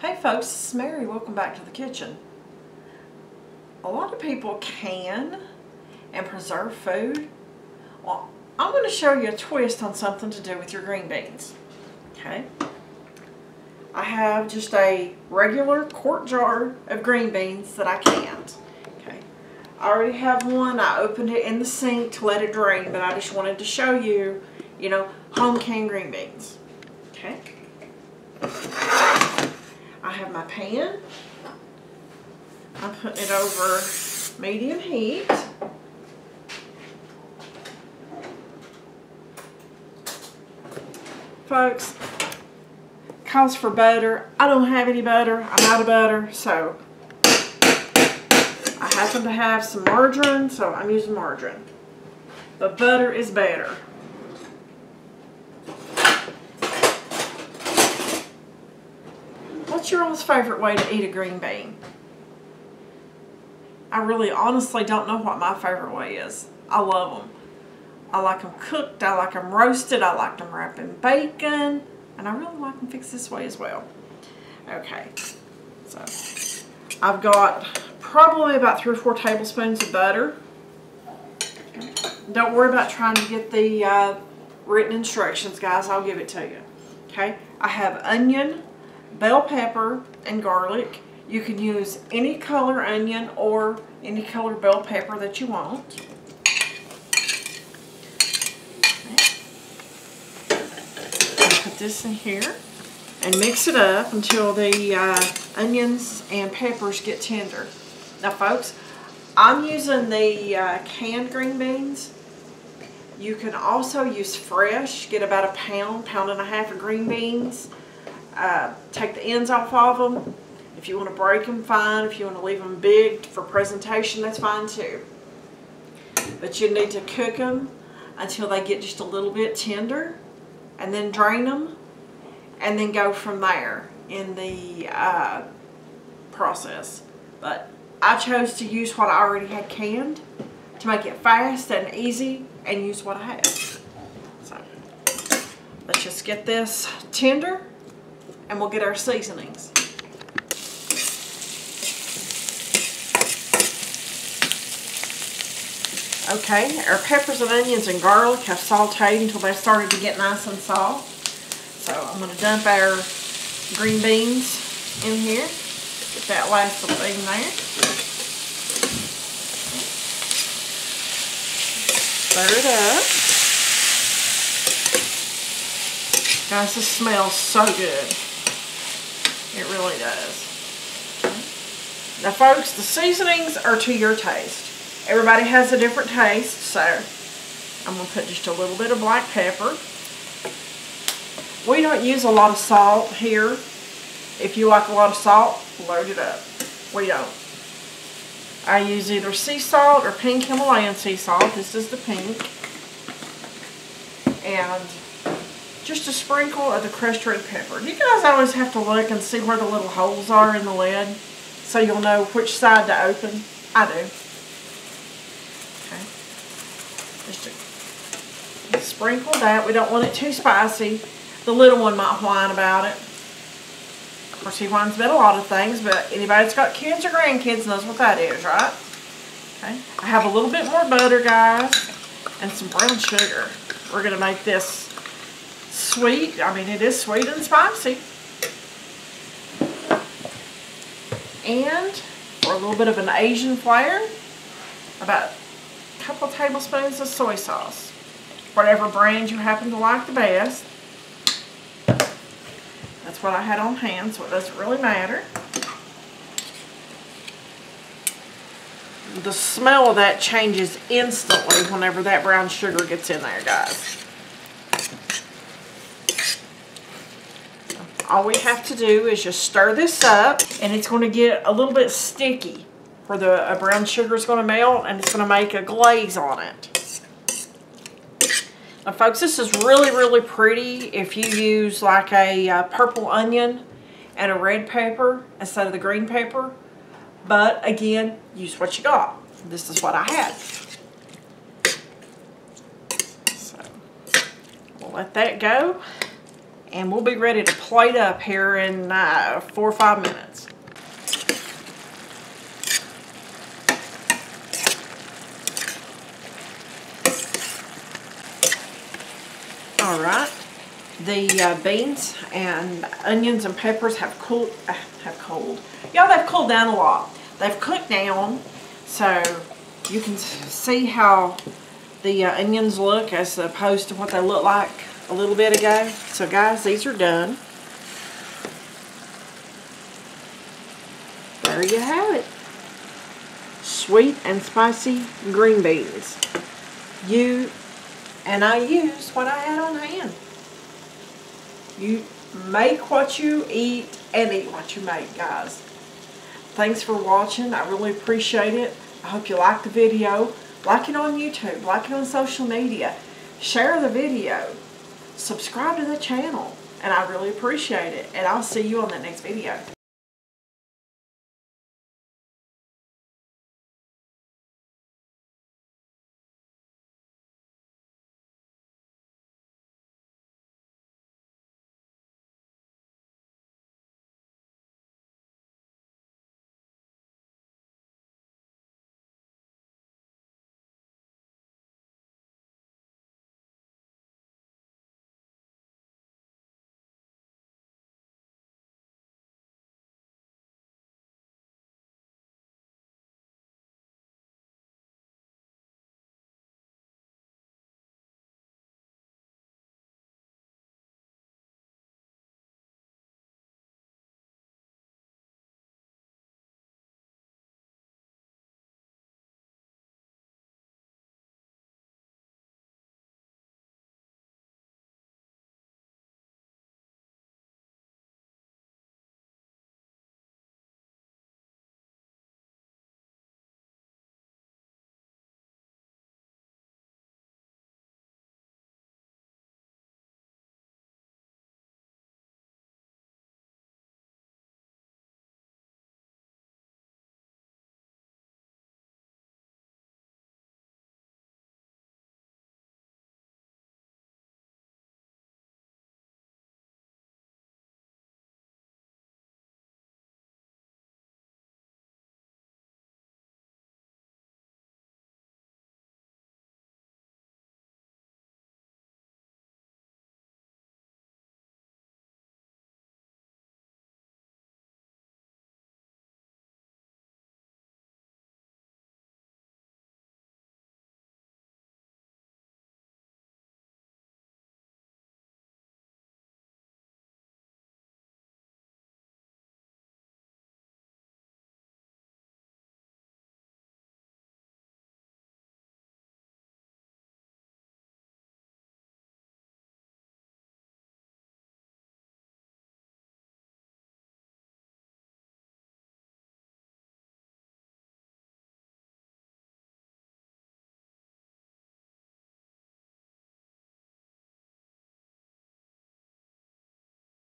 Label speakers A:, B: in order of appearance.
A: Hey folks, this is Mary. Welcome back to the kitchen. A lot of people can and preserve food. Well, I'm going to show you a twist on something to do with your green beans. Okay. I have just a regular quart jar of green beans that I canned. Okay. I already have one. I opened it in the sink to let it drain, but I just wanted to show you, you know, home canned green beans. Okay. I have my pan. I'm putting it over medium heat. Folks, calls for butter. I don't have any butter. I'm out of butter, so I happen to have some margarine, so I'm using margarine. But butter is better. What's your all's favorite way to eat a green bean? I really honestly don't know what my favorite way is. I love them. I like them cooked, I like them roasted, I like them wrapped in bacon, and I really like them fixed this way as well. Okay, so I've got probably about three or four tablespoons of butter. Don't worry about trying to get the uh, written instructions, guys. I'll give it to you. Okay, I have onion, bell pepper, and garlic. You can use any color onion or any color bell pepper that you want. Put this in here and mix it up until the uh, onions and peppers get tender. Now folks, I'm using the uh, canned green beans. You can also use fresh, get about a pound, pound and a half of green beans. Uh, take the ends off of them. If you want to break them, fine. If you want to leave them big for presentation, that's fine too. But you need to cook them until they get just a little bit tender and then drain them and then go from there in the uh, process. But I chose to use what I already had canned to make it fast and easy and use what I have. So let's just get this tender and we'll get our seasonings. Okay, our peppers and onions and garlic have sauteed until they started to get nice and soft. So I'm going to dump our green beans in here. Get that last little thing there. Stir it up. Guys, this smells so good. It really does. Now folks, the seasonings are to your taste. Everybody has a different taste, so I'm going to put just a little bit of black pepper. We don't use a lot of salt here. If you like a lot of salt, load it up. We don't. I use either sea salt or pink Himalayan sea salt. This is the pink. And just a sprinkle of the crushed red pepper. You guys always have to look and see where the little holes are in the lid so you'll know which side to open. I do. Okay. Just sprinkle that. We don't want it too spicy. The little one might whine about it. Of course, he whines about a lot of things, but anybody that's got kids or grandkids knows what that is, right? Okay. I have a little bit more butter, guys, and some brown sugar. We're going to make this sweet. I mean, it is sweet and spicy. And for a little bit of an Asian flair, about a couple tablespoons of soy sauce. Whatever brand you happen to like the best. That's what I had on hand, so it doesn't really matter. The smell of that changes instantly whenever that brown sugar gets in there, guys. All we have to do is just stir this up, and it's going to get a little bit sticky where the uh, brown sugar is going to melt, and it's going to make a glaze on it. Now folks, this is really, really pretty if you use like a uh, purple onion and a red pepper instead of the green pepper. But again, use what you got. This is what I had. So, we'll let that go. And we'll be ready to plate up here in uh, four or five minutes. All right, the uh, beans and onions and peppers have cooled, uh, have cooled. Yeah, they've cooled down a lot. They've cooked down, so you can see how the uh, onions look as opposed to what they look like a little bit ago. So guys, these are done. There you have it. Sweet and spicy green beans. You and I used what I had on hand. You make what you eat and eat what you make, guys. Thanks for watching. I really appreciate it. I hope you like the video. Like it on YouTube. Like it on social media. Share the video. Subscribe to the channel. And I really appreciate it. And I'll see you on the next video.